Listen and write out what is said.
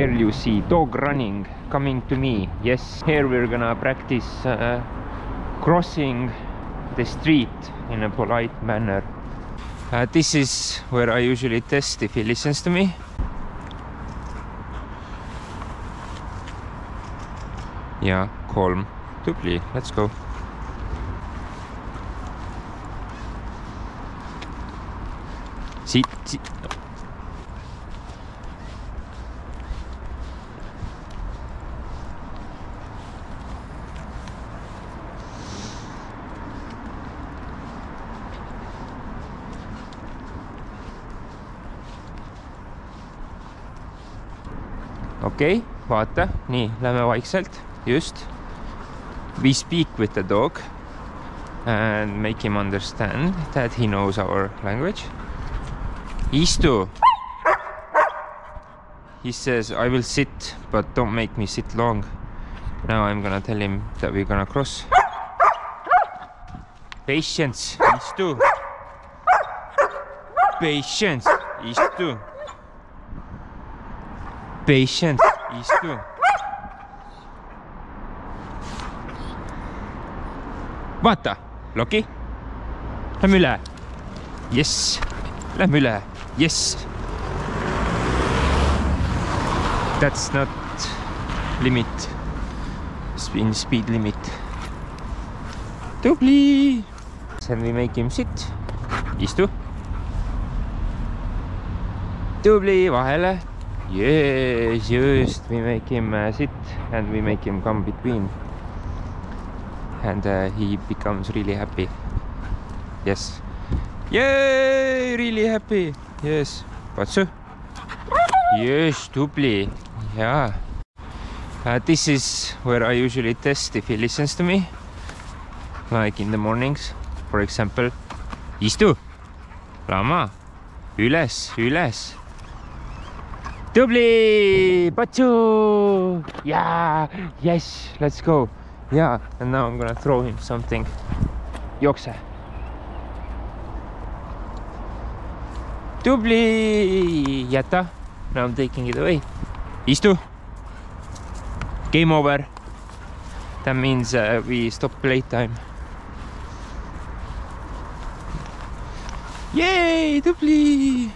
Here you see dog running, coming to me. Yes, here we're gonna practice uh, crossing the street in a polite manner. Uh, this is where I usually test if he listens to me. Ja, kolm. Tubli, let's go. siit, siit. Okei okay,, vaata, nii, lähme vaikselt, just. We speak with the dog and make him understand that he knows our language. Istu. He says, I will sit, but don't make me sit long. Now I'm gonna tell him that we're gonna cross. Patience, istu. Patience, istu. Patience, istu. vaata, Loki. Lähme üle. Jess, lähme üle. Yes. That's not limit. In speed limit. tubli. Then we make him sit. istu. tubli, vahele. Yes, just, we make him uh, sit and we make him come between. And uh, he becomes really happy. Yes. Yay, really happy. Yes. Patsu. Yes, tubli. Yeah. Uh, this is where I usually test if he listens to me. Like in the mornings, for example. Istu. Lama. Üles, üles. Tubli! Patsu! Yeah! Yes, let's go. Yeah, and now I'm gonna throw him something. Jookse. Tubli! Jäta. Now I'm taking it away. Istu. Game over. That means uh, we stop playtime. Yay! Tubli!